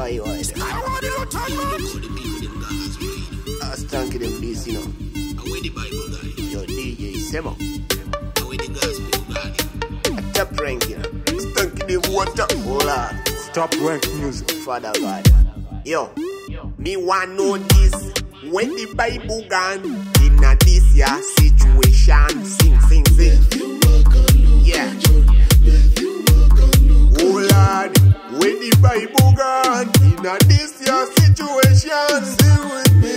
Skyward. Skyward in a time, man. I stank them this, you know. Away the Bible guy. Yo, DJ Semo. Away the gospel guy. Top rank, you know. Stank them water. Hold on. Stop rank music. Father God. Yo, me want know this. When the Bible gone in a this ya situation, sing, sing, sing. Gone in a this ya situation, with me.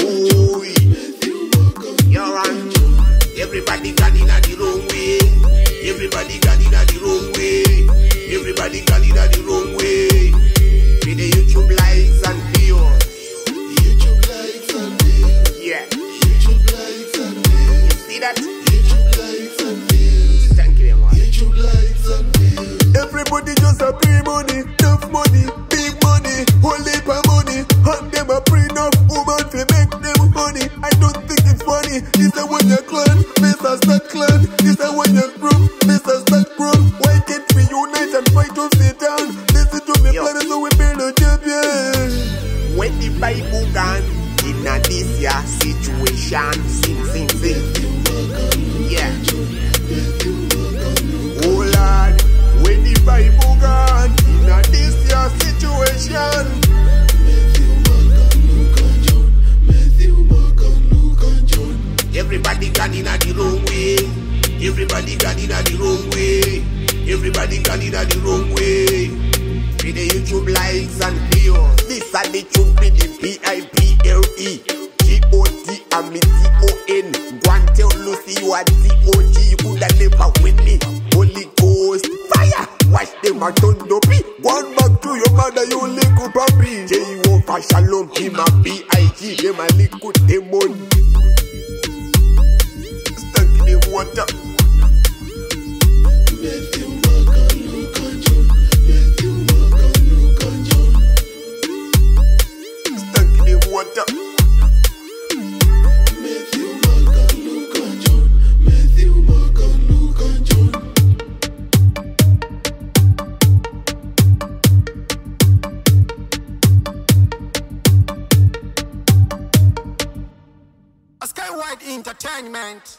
Oh, yo, and everybody gone in a the wrong way. Everybody gone in a the wrong way. Everybody gone in a the wrong way. The YouTube likes and views. YouTube likes and views. Yeah. YouTube likes and views. You see that? Everybody just a pay money, enough money, big money, whole heap of money. And them a pre enough woman to make them money. I don't think it's funny. Is when you clan, Mr. Stat clan. Is when you group, Mr. Stat group. Why can't we unite and fight off Satan? Listen to me, plan so we build a champion. When the Bible gone in a this ya situation, sing, sing, sing. Yeah. Everybody gone in the wrong way. Everybody gone in the wrong way. Everybody gone in the wrong way. With the YouTube likes and views. This are the truth with the P-I-P-L-E. G-O-T and me T-O-N. Go and tell Lucy you are T-O-G. You coulda never win me. Holy Ghost fire. Watch them a turn dopey. Go back to your mother, you little puppy. J-O-F Shalom, him a B-I-G. Them a little demon. Water. John. Skyward Entertainment.